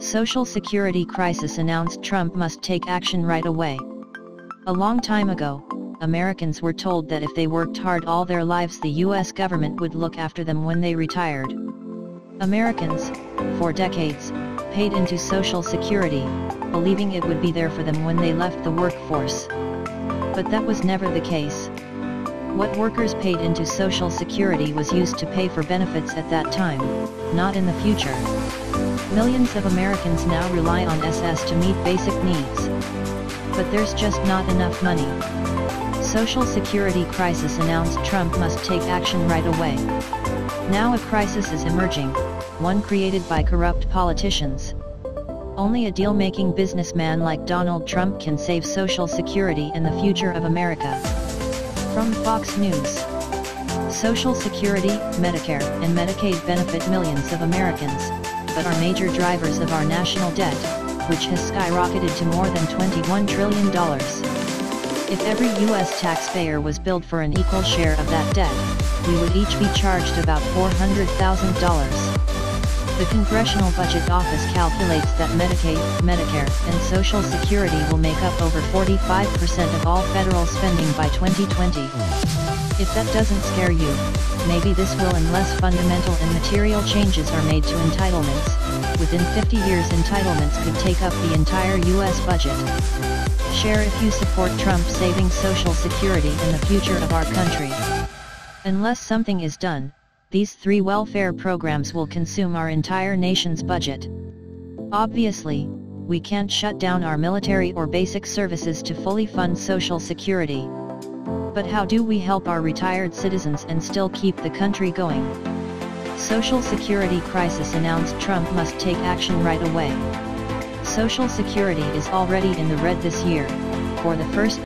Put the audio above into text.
Social Security crisis announced Trump must take action right away. A long time ago, Americans were told that if they worked hard all their lives the US government would look after them when they retired. Americans, for decades, paid into Social Security, believing it would be there for them when they left the workforce. But that was never the case. What workers paid into Social Security was used to pay for benefits at that time, not in the future. Millions of Americans now rely on SS to meet basic needs. But there's just not enough money. Social Security crisis announced Trump must take action right away. Now a crisis is emerging, one created by corrupt politicians. Only a deal-making businessman like Donald Trump can save Social Security and the future of America. From Fox News. Social Security, Medicare, and Medicaid benefit millions of Americans, but are major drivers of our national debt, which has skyrocketed to more than $21 trillion. If every U.S. taxpayer was billed for an equal share of that debt, we would each be charged about $400,000. The Congressional Budget Office calculates that Medicaid, Medicare, and Social Security will make up over 45% of all federal spending by 2020. If that doesn't scare you, maybe this will unless fundamental and material changes are made to entitlements, within 50 years entitlements could take up the entire U.S. budget. Share if you support Trump saving Social Security and the future of our country. Unless something is done, these three welfare programs will consume our entire nation's budget. Obviously, we can't shut down our military or basic services to fully fund Social Security. But how do we help our retired citizens and still keep the country going? Social Security crisis announced Trump must take action right away. Social Security is already in the red this year, for the first